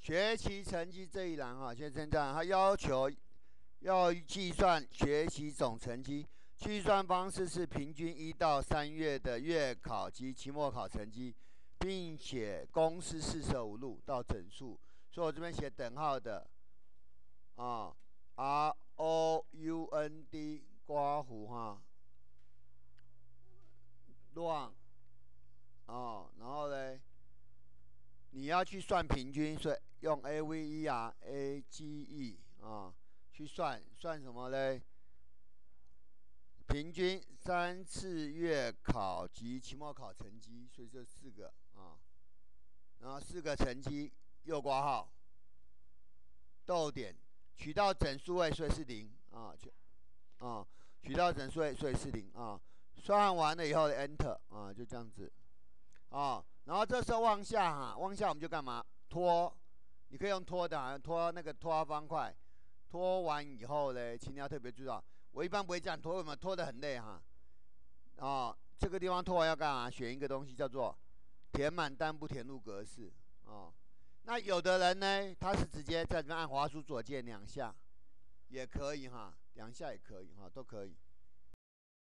学习成绩这一栏哈，先生这样，他要求要计算学习总成绩，计算方式是平均一到三月的月考及期末考成绩，并且公式四舍五入到整数，所以我这边写等号的啊，R O U N D 刮胡哈，乱啊，你要去算平均，所以用 A V E R A G E 啊，去算算什么嘞？平均三次月考及期末考成绩，所以这四个啊，然后四个成绩右挂号，逗点，取到整数位，所以是零啊，取啊，取到整数位，所以是零啊。算完了以后，Enter 啊，就这样子啊。这时候往下哈，往下我们就干嘛？拖，你可以用拖的，拖那个拖方块。拖完以后呢，请你要特别注意啊，我一般不会这样拖，为什么？拖得很累哈。哦，这个地方拖完要干嘛？选一个东西叫做填满但不填入格式。哦，那有的人呢，他是直接在这按滑鼠左键两下，也可以哈，两下也可以哈，都可以。